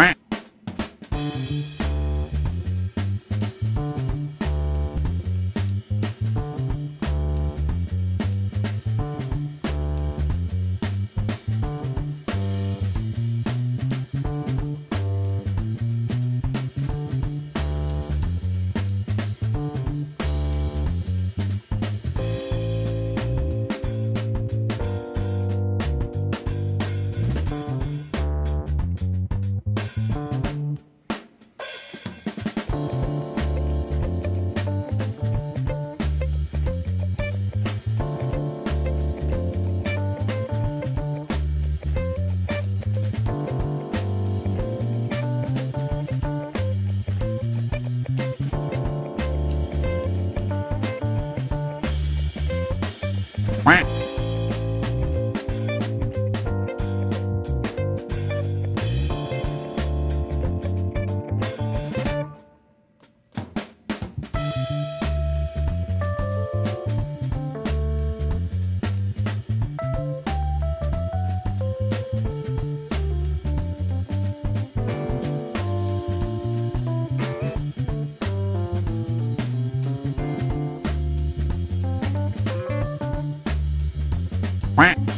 Quack. Quack. Quack.